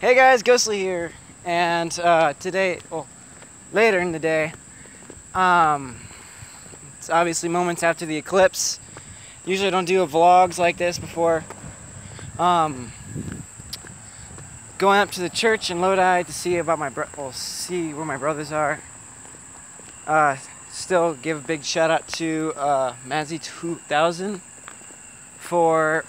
Hey guys, Ghostly here, and uh, today, well, later in the day, um, it's obviously moments after the eclipse. Usually I don't do vlogs like this before. Um, going up to the church in Lodi to see about my bro well, see where my brothers are. Uh, still give a big shout out to uh, muzzy2000 for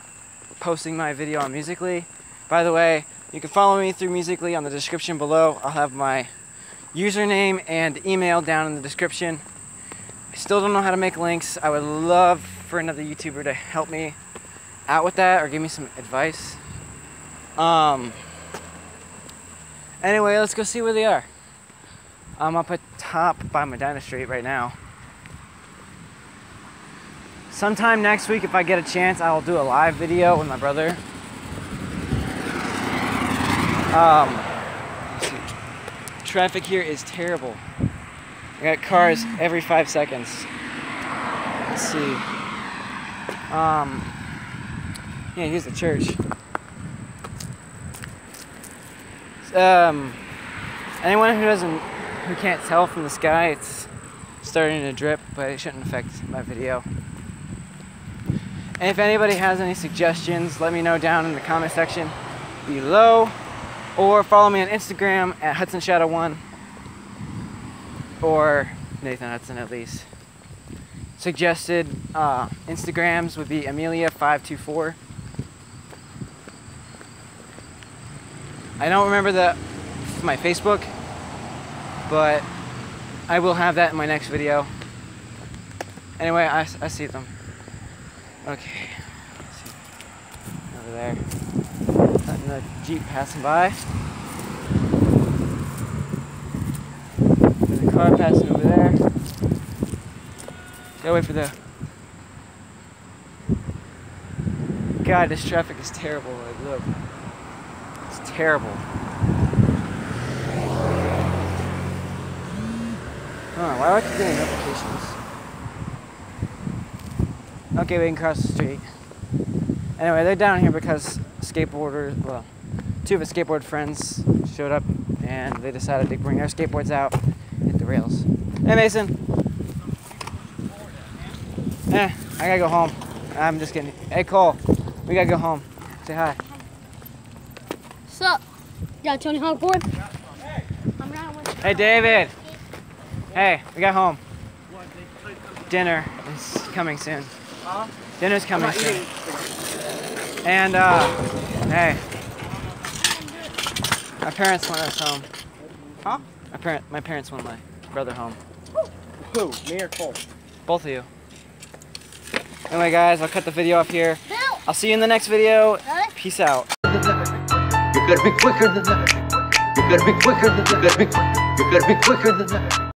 posting my video on Musically. By the way, you can follow me through Musically on the description below. I'll have my username and email down in the description. I still don't know how to make links. I would love for another YouTuber to help me out with that or give me some advice. Um, anyway, let's go see where they are. I'm up at top by Medina Street right now. Sometime next week, if I get a chance, I will do a live video with my brother um, traffic here is terrible. I got cars every five seconds. Let's see. Um, yeah, here's the church. Um, anyone who doesn't, who can't tell from the sky, it's starting to drip, but it shouldn't affect my video. And if anybody has any suggestions, let me know down in the comment section below. Or follow me on Instagram at Hudson Shadow One. Or Nathan Hudson at least. Suggested uh, Instagrams would be Amelia524. I don't remember the my Facebook, but I will have that in my next video. Anyway, I, I see them. Okay. Over there the Jeep passing by. There's a car passing over there. Gotta wait for the... God, this traffic is terrible. Like, look. It's terrible. Huh, why do I keep getting notifications? Okay, we can cross the street. Anyway, they're down here because skateboarders, well, two of his skateboard friends showed up and they decided to bring their skateboards out, hit the rails. Hey, Mason. Eh, I gotta go home. I'm just kidding. Hey, Cole, we gotta go home. Say hi. Sup? You got Tony Hawk board? Hey, David. Hey, we got home. Dinner is coming soon. Dinner's coming soon. And, uh, hey. My parents want us home. Huh? My, parent, my parents want my brother home. Who? Me or Cole? Both of you. Anyway, guys, I'll cut the video off here. I'll see you in the next video. Peace out. You gotta be quicker than that. You gotta be quicker than that. You gotta be, be quicker than that.